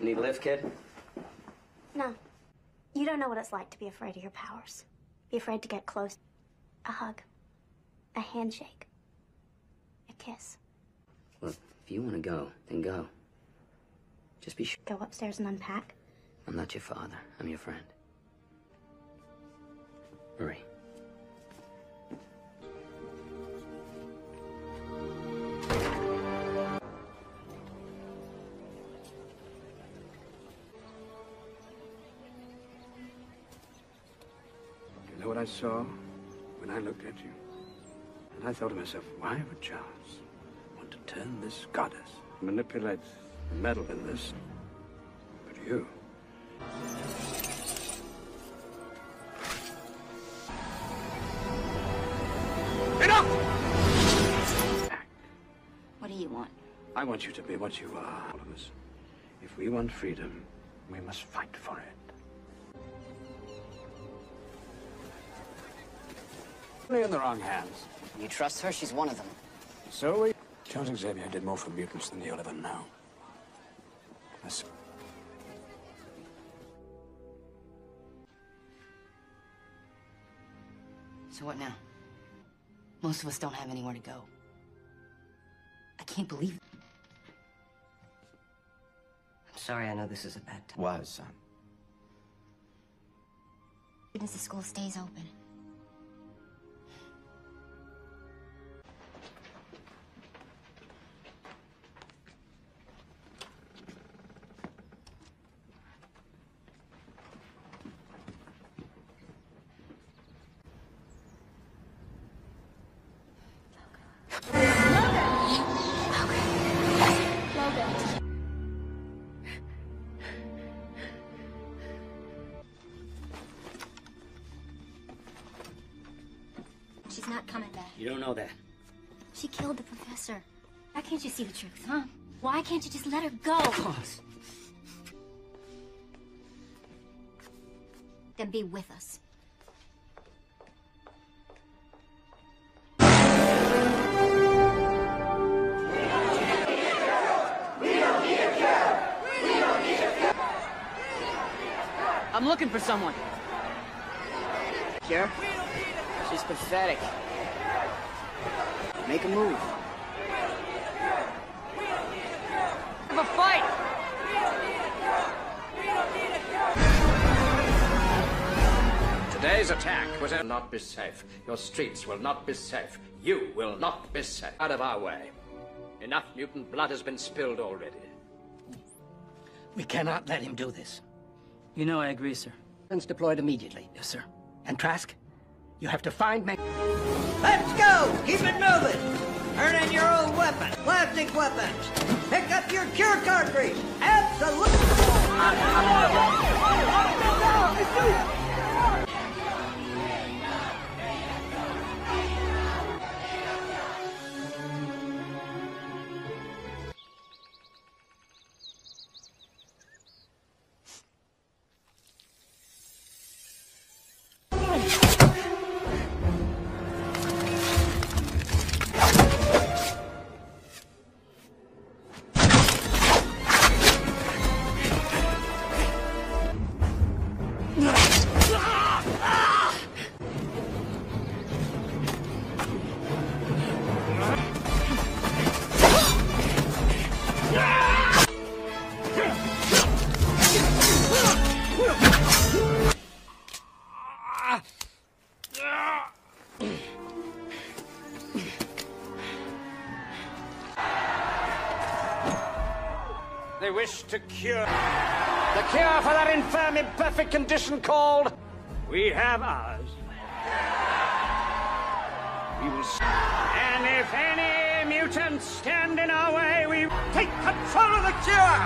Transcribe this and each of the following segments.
Need a lift, kid? No. You don't know what it's like to be afraid of your powers. Be afraid to get close. A hug. A handshake. A kiss. Look, if you want to go, then go. Just be sure. Go upstairs and unpack. I'm not your father. I'm your friend. Hurry. You know what I saw when I looked at you? And I thought to myself, why would Charles want to turn this goddess, manipulate the metal in this? But you. I want you to be what you are, all of us. If we want freedom, we must fight for it. Only in the wrong hands. You trust her? She's one of them. So we... Charles Xavier did more for mutants than you'll ever know. That's... So what now? Most of us don't have anywhere to go. I can't believe sorry, I know this is a bad time. Was, son. As the school stays open. You don't know that. She killed the professor. Why can't you see the truth, huh? Why can't you just let her go? Then be with us. We don't need a cow. I'm looking for someone. Cure? She's pathetic. Make a move. Have a fight! Today's attack was will not be safe. Your streets will not be safe. You will not be safe. Out of our way. Enough mutant blood has been spilled already. We cannot let him do this. You know I agree, sir. Guns deployed immediately. Yes, sir. And Trask, you have to find me. Let's go! Keep it moving! Turn in your old weapons, plastic weapons. Pick up your cure cartridge. Absolutely. They wish to cure. The cure for that infirm, imperfect condition called. We have ours. We will. And if any mutants stand in our way, we take control of the cure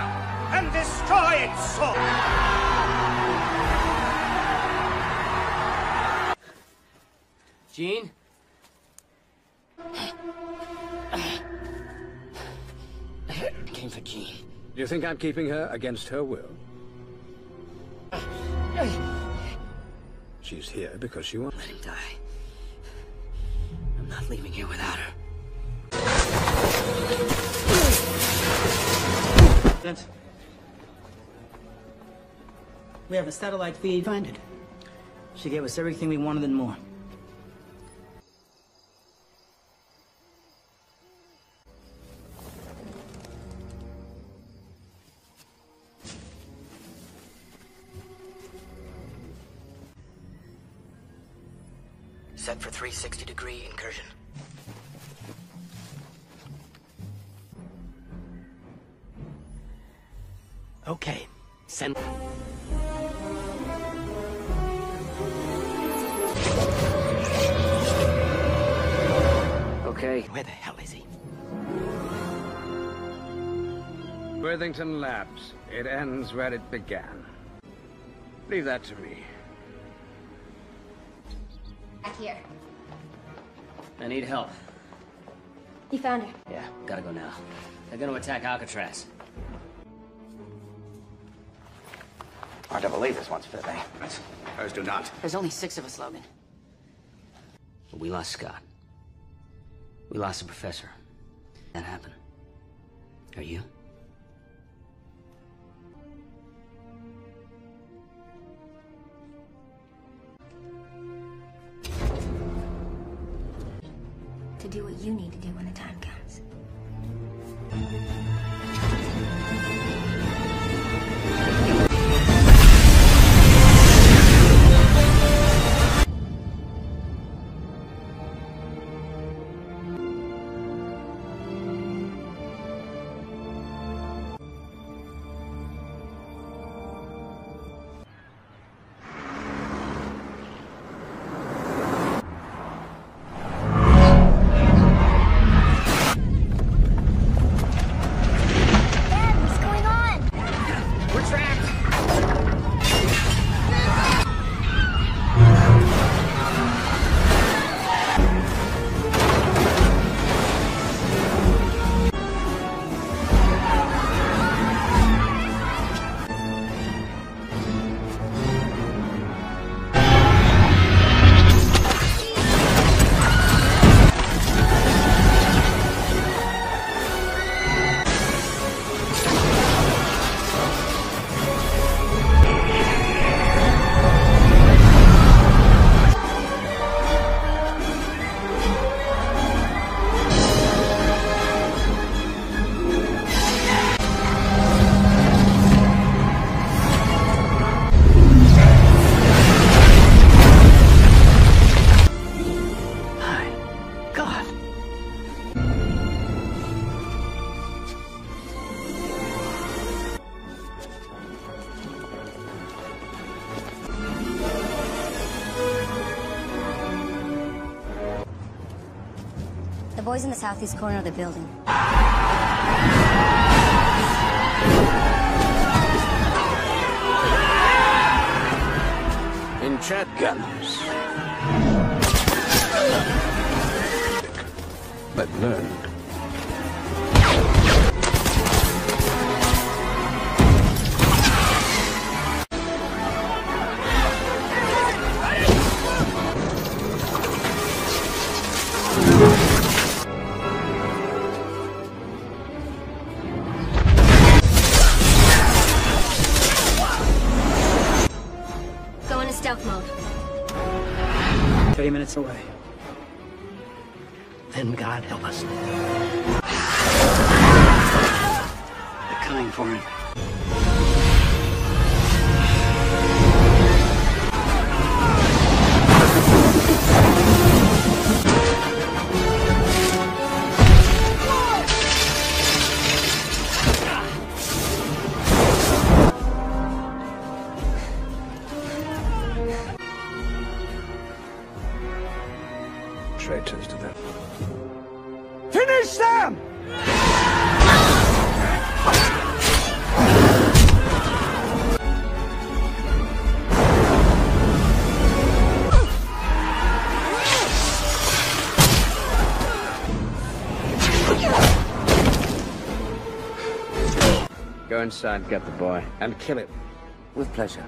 and destroy its source. Jean? Came for Jean. Do you think I'm keeping her against her will? She's here because she wants. Let him die. I'm not leaving here without her. Vince. We have a satellite feed. Find it. She gave us everything we wanted and more. Set for 360 degree incursion. Okay. Send. Okay. Where the hell is he? Worthington Labs. It ends where it began. Leave that to me. Back here. I need help. You found her. Yeah, gotta go now. They're gonna attack Alcatraz. Hard to believe this one's fit, eh? Ours do not. There's only six of us, Logan. But we lost Scott. We lost the professor. That happened. Are you? You need to do when Boys in the southeast corner of the building. In chat guns. But learned. 30 minutes away. Then God help us. They're coming for him. Go inside, get the boy, and kill him. With pleasure.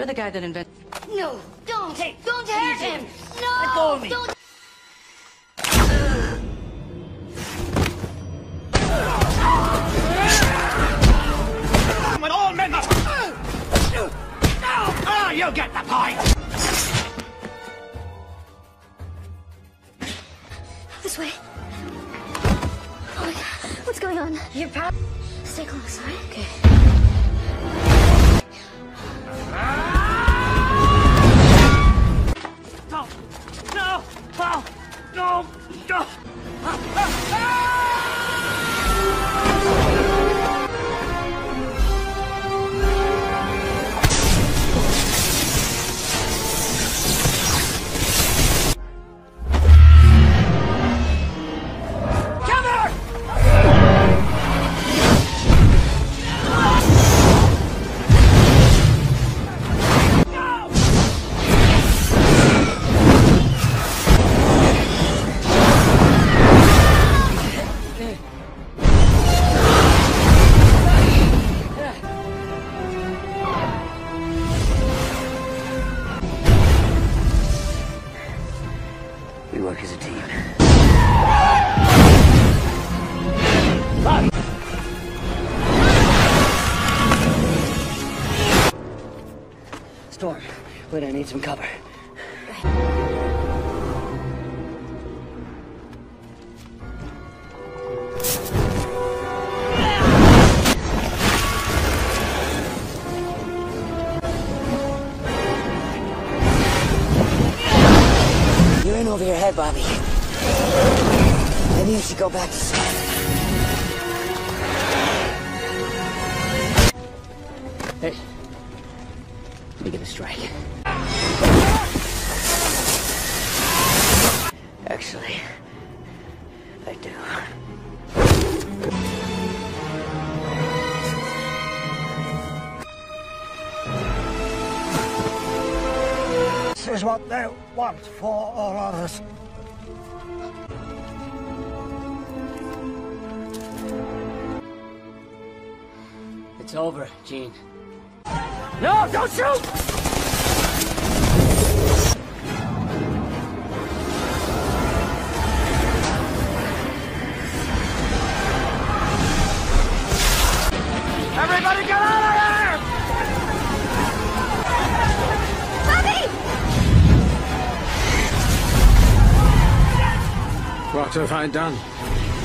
You're the guy that invented. No, don't. Hey, don't hurt him. No, Let go of me. don't. With all men must. Oh, ah, you get the point. This way. Oh my god, what's going on? Your power. Stay close, alright? Okay. No, no, no, no, no. We work as a team. Storm, wait, I need some cover. Maybe you should go back to sleep. Hey. Let me get a strike. Actually, I do. This is what they want for all of us. It's over, Jean. No, don't shoot! Everybody get out of here! What have I done?